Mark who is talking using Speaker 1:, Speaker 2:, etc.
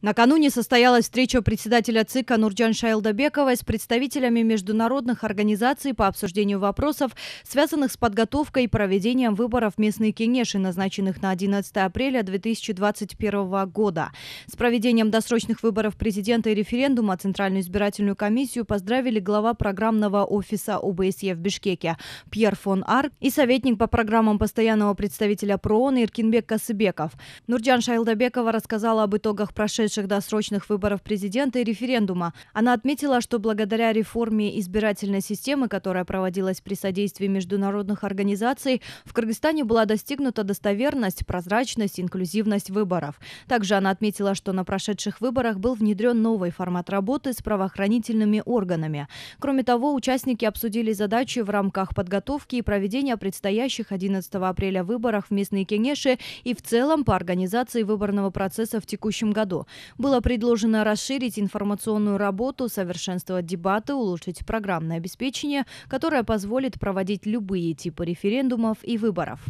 Speaker 1: Накануне состоялась встреча председателя ЦИКа Нурджан Шайлдабековой с представителями международных организаций по обсуждению вопросов, связанных с подготовкой и проведением выборов в местные кенеши, назначенных на 11 апреля 2021 года. С проведением досрочных выборов президента и референдума Центральную избирательную комиссию поздравили глава программного офиса ОБСЕ в Бишкеке Пьер фон Арк и советник по программам постоянного представителя ПРООН Иркинбек Касыбеков. Нурджан Шайлдабекова рассказала об итогах прошедшего прошедших досрочных выборов президента и референдума. Она отметила, что благодаря реформе избирательной системы, которая проводилась при содействии международных организаций, в Кыргызстане была достигнута достоверность, прозрачность, инклюзивность выборов. Также она отметила, что на прошедших выборах был внедрен новый формат работы с правоохранительными органами. Кроме того, участники обсудили задачи в рамках подготовки и проведения предстоящих 11 апреля выборов в местные кенеши и в целом по организации выборного процесса в текущем году. Было предложено расширить информационную работу, совершенствовать дебаты, улучшить программное обеспечение, которое позволит проводить любые типы референдумов и выборов.